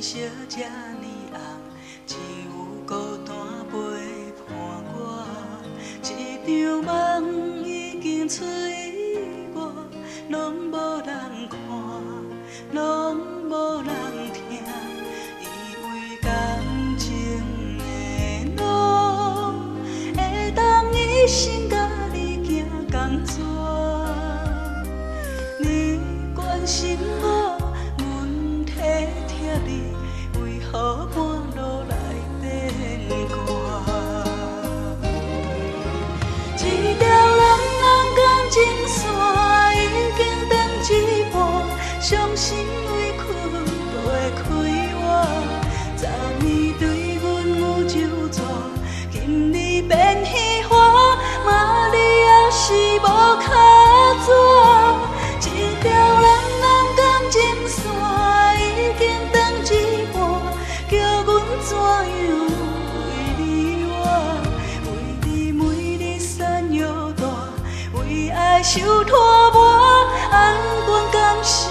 色这呢红，只有孤单陪伴我。一场梦已经出我，拢无人看，拢无人听，以为感情的路会当一生甲你行同逝。你关心我，心委屈袂开我。昨暝对阮有就错，今日变戏花，嘛你也是无卡纸。一条蓝蓝感情线已经断一半，叫阮怎样为你活？为你每日山摇大，为爱受拖磨，安关敢是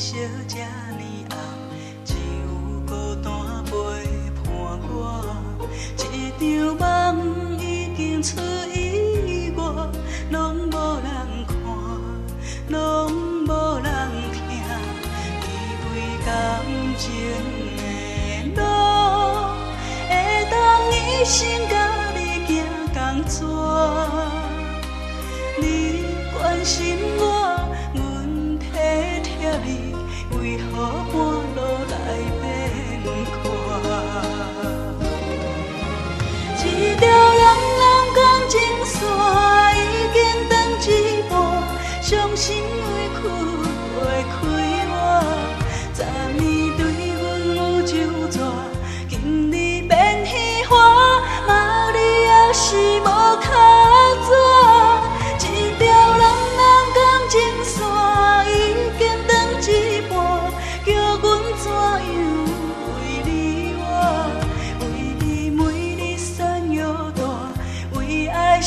天色这呢红，只有孤单陪伴我。一场梦已经出我，拢无人看，拢无人听，以为感情的路会当一生甲你行同逝。你关心我，为何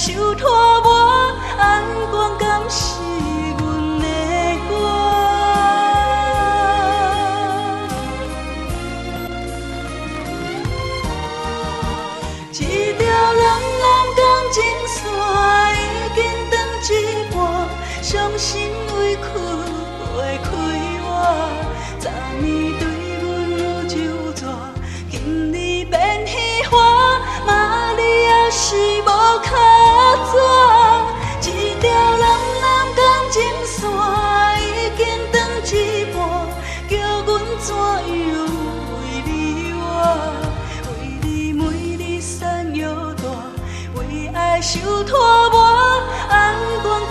受拖磨，安关敢是阮的歌？一条蓝蓝感情线已经断一半，伤心委屈袂开我。昨暝受拖磨，安关